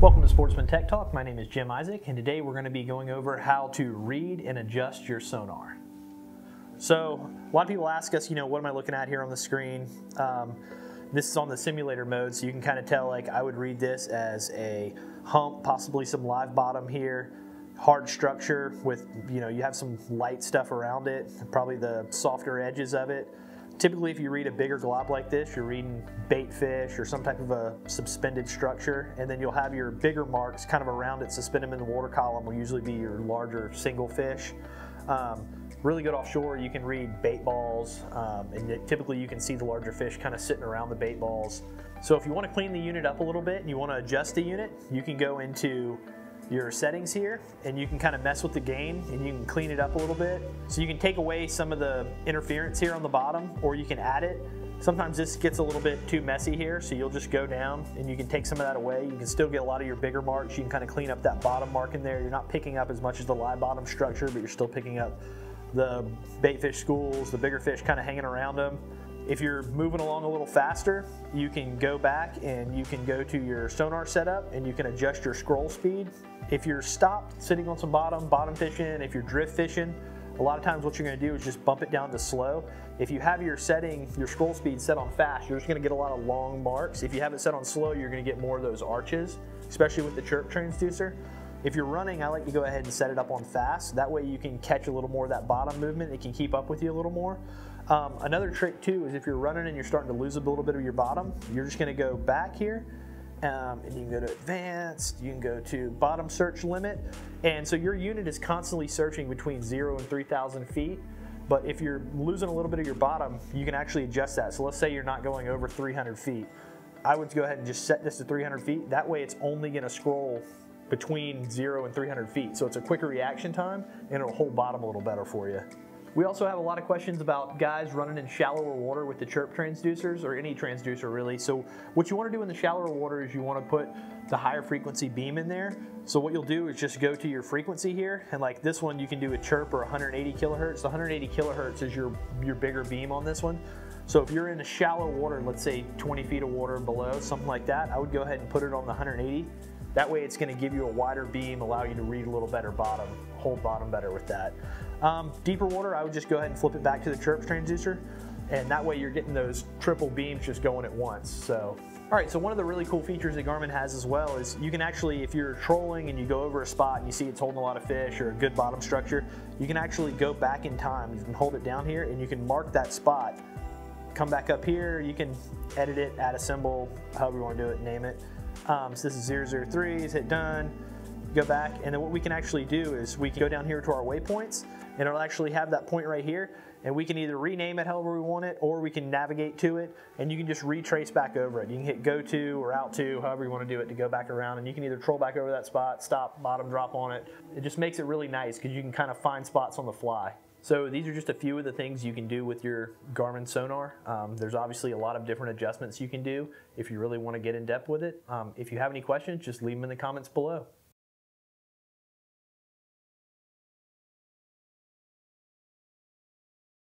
Welcome to Sportsman Tech Talk. My name is Jim Isaac, and today we're going to be going over how to read and adjust your sonar. So, a lot of people ask us, you know, what am I looking at here on the screen? Um, this is on the simulator mode, so you can kind of tell, like, I would read this as a hump, possibly some live bottom here, hard structure with, you know, you have some light stuff around it, probably the softer edges of it. Typically, if you read a bigger glob like this, you're reading bait fish or some type of a suspended structure, and then you'll have your bigger marks kind of around it, suspend them in the water column will usually be your larger single fish. Um, really good offshore, you can read bait balls, um, and typically you can see the larger fish kind of sitting around the bait balls. So if you want to clean the unit up a little bit and you want to adjust the unit, you can go into your settings here and you can kind of mess with the gain and you can clean it up a little bit. So you can take away some of the interference here on the bottom or you can add it. Sometimes this gets a little bit too messy here, so you'll just go down and you can take some of that away. You can still get a lot of your bigger marks. You can kind of clean up that bottom mark in there. You're not picking up as much as the live bottom structure, but you're still picking up the bait fish schools, the bigger fish kind of hanging around them. If you're moving along a little faster, you can go back and you can go to your sonar setup and you can adjust your scroll speed. If you're stopped sitting on some bottom, bottom fishing, if you're drift fishing, a lot of times what you're gonna do is just bump it down to slow. If you have your setting, your scroll speed set on fast, you're just gonna get a lot of long marks. If you have it set on slow, you're gonna get more of those arches, especially with the chirp transducer. If you're running, I like to go ahead and set it up on fast. That way you can catch a little more of that bottom movement. It can keep up with you a little more. Um, another trick too is if you're running and you're starting to lose a little bit of your bottom, you're just gonna go back here um, and you can go to advanced, you can go to bottom search limit. And so your unit is constantly searching between zero and 3,000 feet. But if you're losing a little bit of your bottom, you can actually adjust that. So let's say you're not going over 300 feet. I would go ahead and just set this to 300 feet. That way it's only gonna scroll between zero and 300 feet. So it's a quicker reaction time and it'll hold bottom a little better for you. We also have a lot of questions about guys running in shallower water with the chirp transducers or any transducer really. So what you want to do in the shallower water is you want to put the higher frequency beam in there. So what you'll do is just go to your frequency here and like this one you can do a chirp or 180 kilohertz. The 180 kilohertz is your, your bigger beam on this one. So if you're in a shallow water, let's say 20 feet of water below, something like that, I would go ahead and put it on the 180. That way it's going to give you a wider beam, allow you to read a little better bottom, hold bottom better with that. Um, deeper water, I would just go ahead and flip it back to the chirp transducer, and that way you're getting those triple beams just going at once. So, all right, so one of the really cool features that Garmin has as well is you can actually, if you're trolling and you go over a spot and you see it's holding a lot of fish or a good bottom structure, you can actually go back in time. You can hold it down here and you can mark that spot. Come back up here, you can edit it, add a symbol, however you want to do it, name it. Um, so this is 003, is hit done, go back, and then what we can actually do is we can go down here to our waypoints, and it'll actually have that point right here, and we can either rename it however we want it, or we can navigate to it, and you can just retrace back over it. You can hit go to or out to, however you want to do it, to go back around, and you can either troll back over that spot, stop, bottom drop on it. It just makes it really nice because you can kind of find spots on the fly. So these are just a few of the things you can do with your Garmin sonar. Um, there's obviously a lot of different adjustments you can do if you really want to get in depth with it. Um, if you have any questions, just leave them in the comments below.